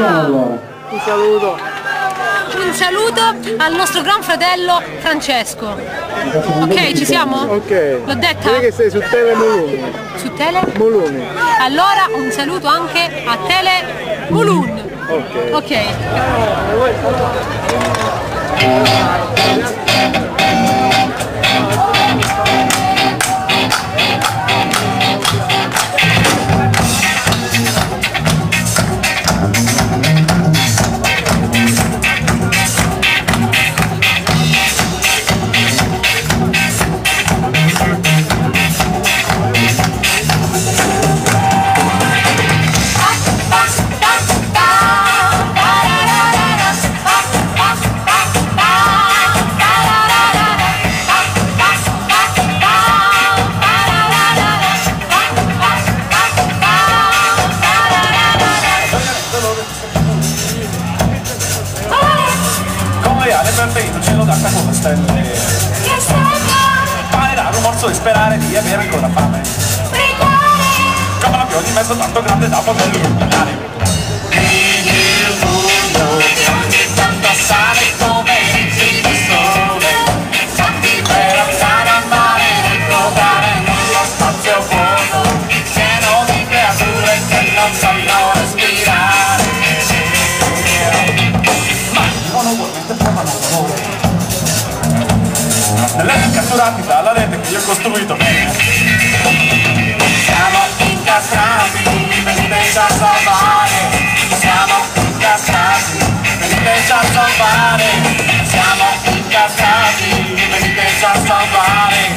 Ciao. Un saluto. Un saluto al nostro gran fratello Francesco. Ok, ci siamo? Ok. L'ho detta? Vedi che sei su Tele Molone. Su Tele? Molone. Allora un saluto anche a Tele Molun. Ok. Ok. ideale perfetto ce lo dà come stelle. Che stelle? Parerà un morso di sperare di avere ancora fame. Brigare come la pioggia in mezzo tanto grande da poter illuminare. misurati dalla rete che io ho costruito. Siamo incastrati, venite a salvare. Siamo incastrati, venite a salvare. Siamo incastrati, venite a salvare.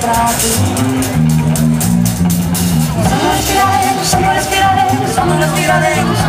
Somos los pirares, somos los pirares, somos los pirares.